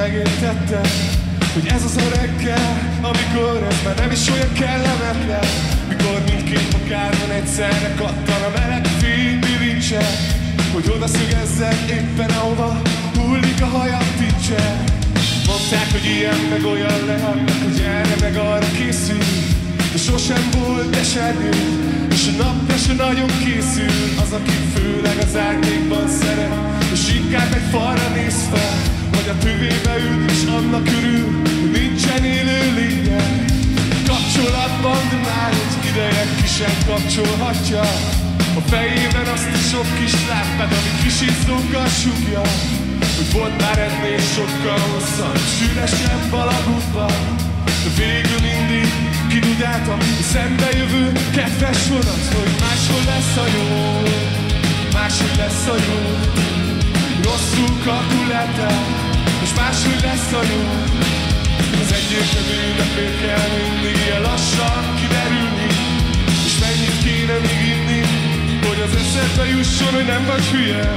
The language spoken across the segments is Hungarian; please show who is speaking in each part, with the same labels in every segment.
Speaker 1: megértette Hogy ez az a reggel, amikor ez már nem is olyan kellemetlen Mikor mindkét akárban egyszerre kattan a meleg fény bilincse Hogy oda szögezzek éppen ahova hullik a hajam tincse. Mondták, hogy ilyen meg olyan lehet, hogy erre meg arra készül De sosem volt esernyő, és a napra se nagyon készül. Az, aki főleg az árnyékban szeret És inkább egy falra néz fel a tövébe ül, és annak örül Hogy nincsen élő lénye. Kapcsolatban, de már egy ideje ki sem kapcsolhatja. A fejében azt a sok kis lámpát, ami kisizzókkal sugja hogy volt már ennél sokkal hosszabb, sűresebb alagútban. De végül mindig kidudáltam, hogy szembe jövő kedves vonat Hogy máshol lesz a jó, máshogy lesz a jó. Rosszul kalkuláltál, és máshogy lesz a jó Az egyértelműnek kell mindig ilyen lassan kiderülni. És mennyit kéne még inni, hogy az eszedbe jusson, hogy nem vagy hülye.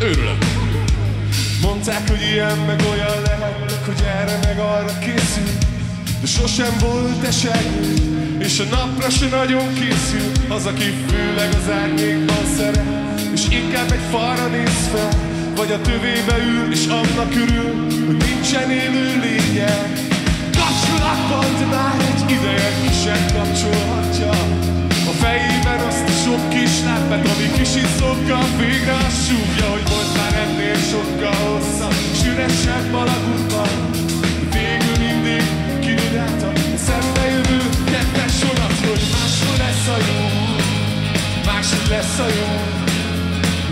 Speaker 1: Örülök. Mondták, hogy ilyen meg olyan lehet, hogy erre meg arra készül. De sosem volt esernyő, és a napra se nagyon készül Az, aki főleg az árnyékban szeret. És inkább egy falra néz fel Vagy a tövébe ül, és annak örül Hogy nincsen élő lénye. Kapcsolatban, de már egy ideje ki sem kapcsolhatja. A fejében azt a sok kis lámpet, ami kis izzókkal végre a súgja Hogy volt már ennél sokkal hosszabb, s üresebb alagútban lesz a jó.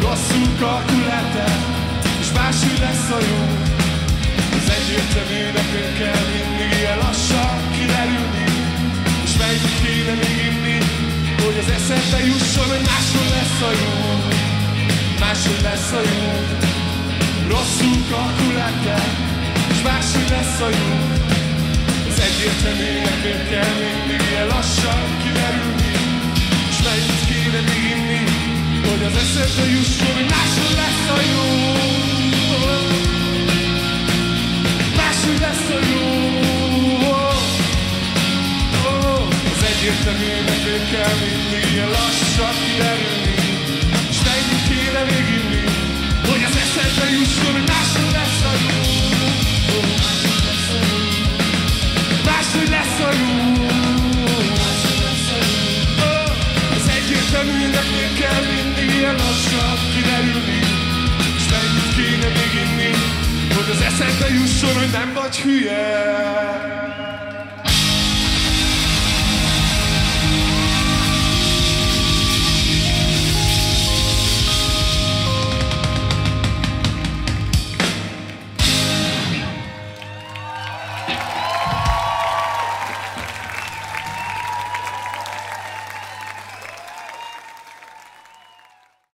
Speaker 1: Rosszul kalkuláltál, és máshogy lesz a jó. Az egyértelmű nekünk kell mindig ilyen lassan kiderülni És mennyit kéne még inni, hogy az eszedbe jusson, hogy máshol lesz a jó. Máshogy lesz a jó. Rosszul kalkuláltál És máshogy lesz a jó. Az egyértelmű nekünk kell mindig ilyen lassan eszedbe jusson, hogy Máshogy lesz a Az egyértelmű nekünk kell mindig ilyen lassan kiderülni És mennyit kéne még inni Hogy az eszedbe jusson, hogy máshol eszedbe jusson, hogy nem vagy hülye